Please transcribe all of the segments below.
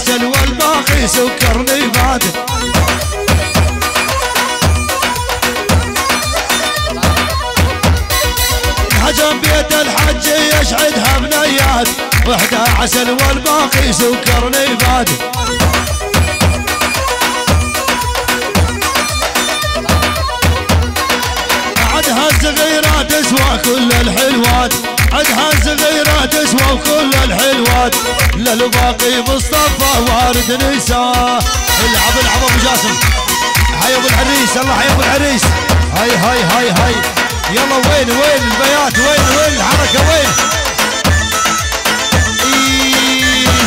عسل والباقي سكر نبات هجم بيت الحج يشعدها بنيات وحدة عسل والباقي سكر نبات عدها الصغيرة تسوى كل الحلوات. عدها الصغيرة تسوى كل الحلوات. للباقي وارد نساء العب العب أبو جاسم. حي أبو العريس الله حي أبو العريس هاي هاي هاي هاي. يلا وين وين؟ البيات وين وين؟ الحركة وين؟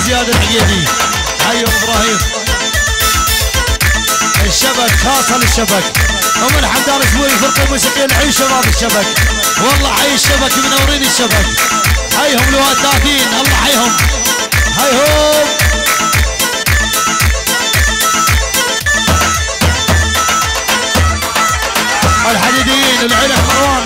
زياد العقيدي حي إبراهيم. الشبك خاصة للشبك ومن حمدان شوي فرقة موسيقية حي شباب الشبك. والله حي الشبك منورين الشبك. حيهم الوهداتين الله حيهم هيهم. الحديدين العلك مروان.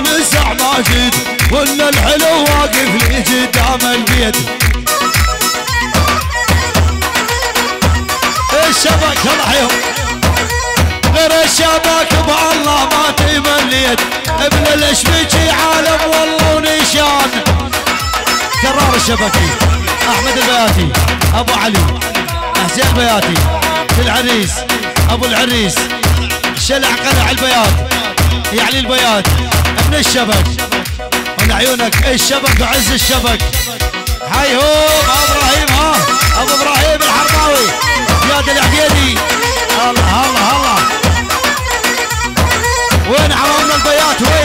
الغانم لسه ما جيت ولا الحلو واقف لي قدام البيت. الشبك الله يحييهم غير الشبك بالله ما تمليت. ابن الاشبكي عالم والله ونشان كرار الشبكي أحمد البياتي أبو علي حسين البياتي العريس أبو العريس. شلع قلع البيات يعني البيات. ابن الشبك. ولعيونك الشبك؟ وعز الشبك. حي هو إبراهيم ها؟ أبو إبراهيم الحرماوي زياد العقيدي الله الله الله. وين عوامل البيات؟ وين؟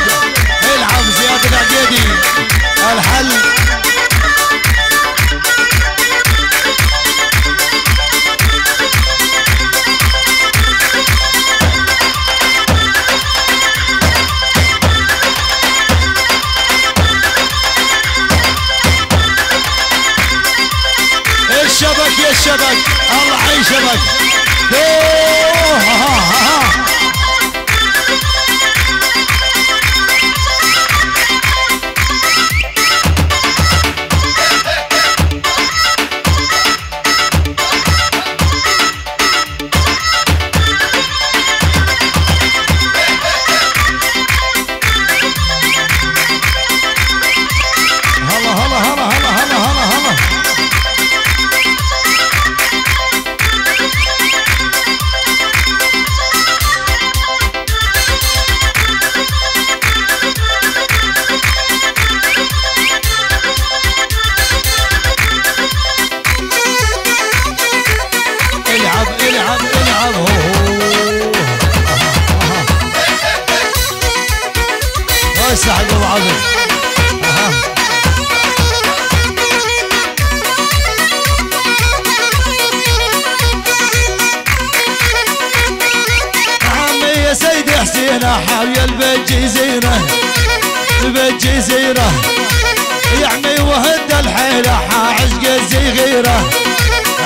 ابو غيره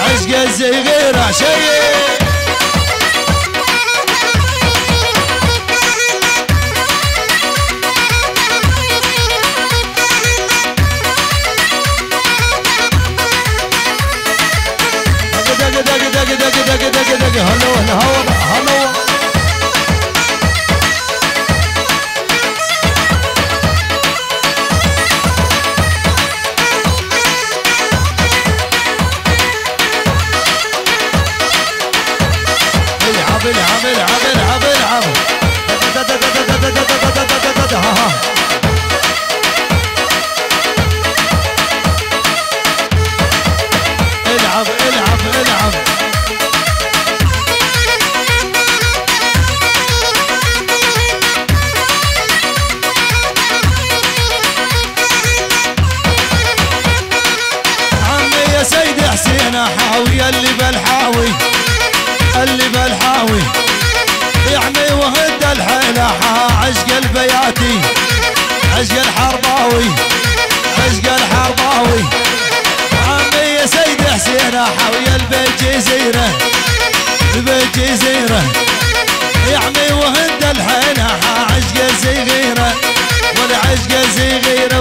عاش قاسي غيره شيء العب العب العب العب العب العب العب عمي يا سيدي حسين حاوي اللي بالحاوي اللي بالحاوي. يعني وهد الحيلحة عشق البياتي. عشق الحرباوي. عشق الحرباوي. عمي يا سيد حسين حاوي البيت جزيرة. البيت جزيرة. يعني وهد الحيلحة عشق الزغيرة. والعشق الزغيرة